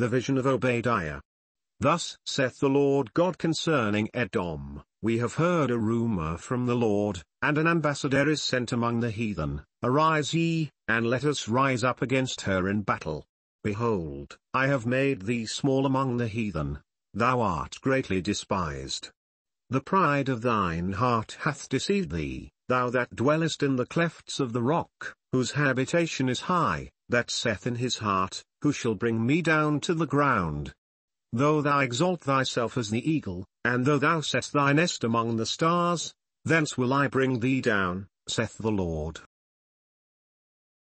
The vision of Obadiah. Thus saith the Lord God concerning Edom, We have heard a rumor from the Lord, and an ambassador is sent among the heathen, Arise ye, and let us rise up against her in battle. Behold, I have made thee small among the heathen, thou art greatly despised. The pride of thine heart hath deceived thee, thou that dwellest in the clefts of the rock, whose habitation is high, that saith in his heart, Who shall bring me down to the ground? Though thou exalt thyself as the eagle, and though thou set thy nest among the stars, thence will I bring thee down, saith the Lord.